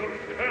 Liebe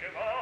Come on.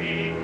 Thank